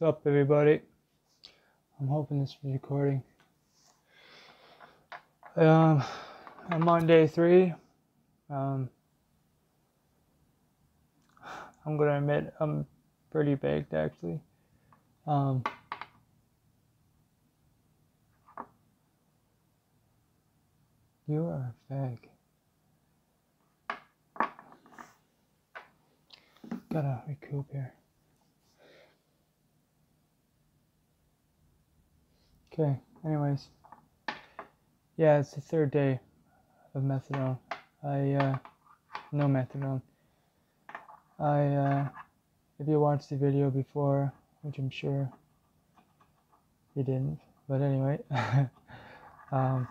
What's up, everybody? I'm hoping this is recording. Um, I'm on day three. Um, I'm gonna admit I'm pretty baked actually. Um, you are a fag. Gotta recoup here. Okay, anyways. Yeah, it's the third day of methadone. I, uh, no methadone. I, uh, if you watched the video before, which I'm sure you didn't, but anyway, um,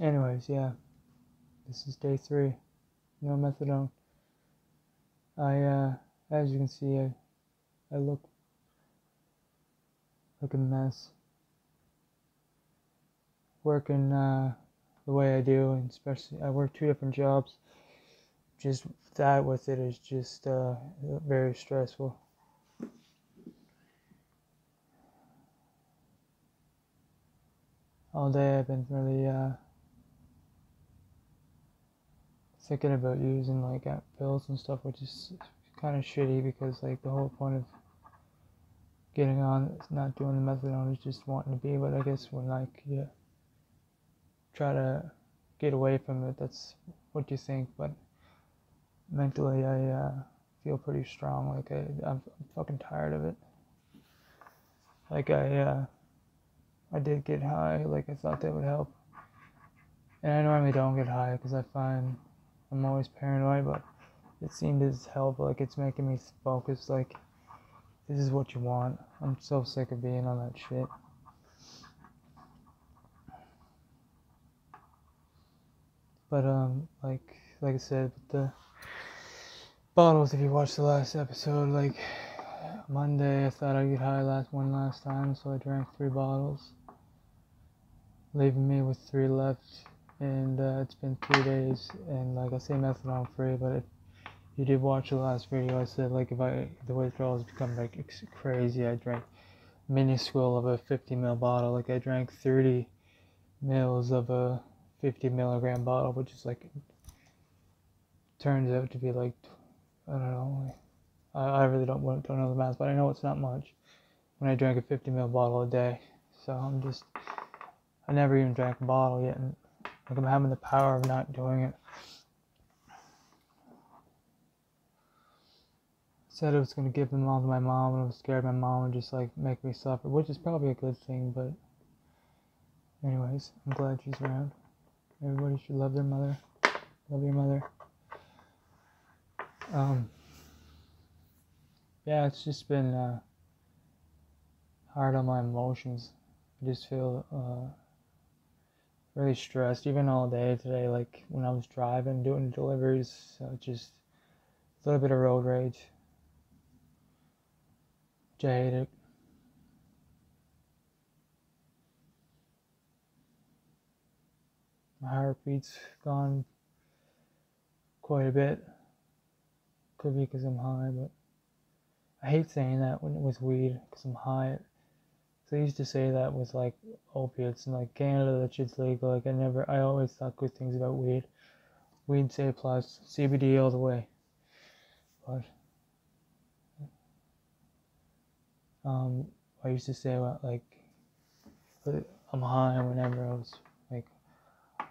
Anyways, yeah, this is day three. No methadone. I, uh, as you can see, I, I look like a mess. Working uh, the way I do, and especially I work two different jobs. Just that with it is just uh, very stressful. All day I've been really uh, thinking about using like pills and stuff, which is kind of shitty because like the whole point of getting on not doing the methadone is just wanting to be. But I guess when like you try to get away from it, that's what you think. But mentally, I uh, feel pretty strong. Like I, I'm fucking tired of it. Like I, uh, I did get high. Like I thought that would help. And I normally don't get high because I find I'm always paranoid, but it seemed to help. Like it's making me focus. Like this is what you want. I'm so sick of being on that shit. But um, like like I said, the bottles. If you watched the last episode, like Monday, I thought I'd get high last one last time, so I drank three bottles, leaving me with three left and uh, it's been three days and like I say methadone free but if you did watch the last video. I said like if I the withdrawals become like crazy I drank minuscule of a 50 ml bottle. Like I drank 30 mils of a 50 milligram bottle which is like turns out to be like I don't know I, I really don't don't know the math but I know it's not much when I drank a 50 ml bottle a day. So I'm just I never even drank a bottle yet and like I'm having the power of not doing it. said I was gonna give them all to my mom, and I was scared my mom would just like make me suffer, which is probably a good thing. But, anyways, I'm glad she's around. Everybody should love their mother. Love your mother. Um. Yeah, it's just been uh, hard on my emotions. I just feel uh, really stressed even all day today like when i was driving doing deliveries so just a little bit of road rage. Jaded my heartbeat's gone quite a bit. Could be because i'm high but i hate saying that when it was weed because i'm high they used to say that with like opiates and like Canada that shit's legal. Like I never, I always thought good things about weed. Weed say plus CBD all the way. But um, I used to say about like I'm high whenever I was like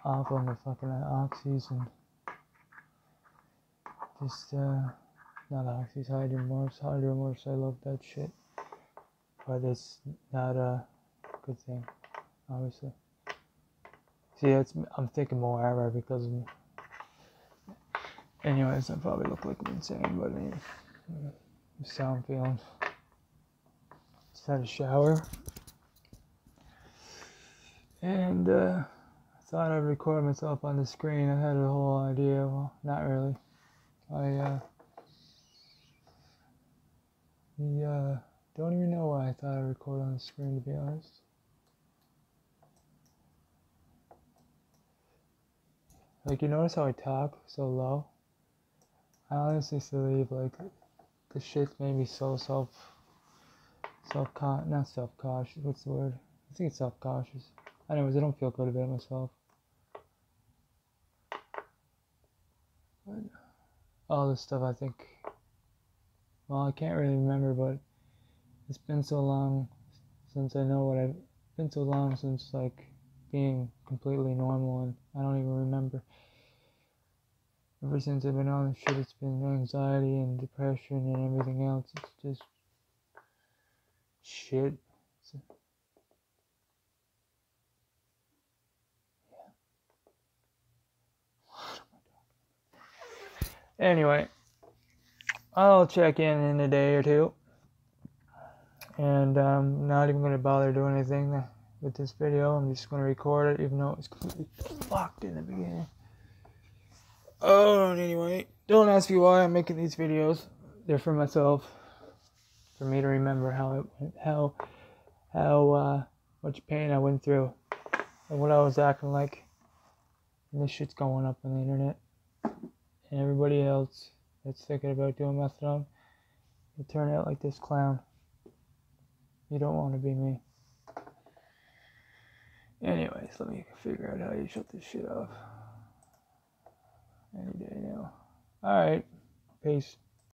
off on the fucking oxys and just uh not oxys, hydromorphs, hydromorphs. I love that shit but it's not a good thing, obviously. See, I'm thinking more ever because Anyways, I probably look like I'm insane, but I mean, how I'm feeling. Just had a shower. And uh, I thought I'd record myself on the screen. I had a whole idea. Well, not really. I uh, the, uh, don't even know why I thought I'd record on the screen, to be honest. Like, you notice how I talk so low? I honestly believe, like, the shit made me so self, self con, not self cautious, what's the word? I think it's self cautious. Anyways, I don't feel good about myself. All this stuff, I think, well, I can't really remember, but it's been so long since I know what I've been so long since, like, being completely normal, and I don't even remember. Ever since I've been on this shit, it's been anxiety and depression and everything else. It's just shit. It's Anyway, I'll check in in a day or two. And I'm um, not even going to bother doing anything with this video. I'm just going to record it, even though it's completely fucked in the beginning. Oh, anyway, don't ask me why I'm making these videos. They're for myself, for me to remember how it went, how, how uh, much pain I went through, and what I was acting like. And this shit's going up on the internet and everybody else that's thinking about doing methadone will turn out like this clown. You don't want to be me. Anyways, let me figure out how you shut this shit off. Any day now. Alright. Peace.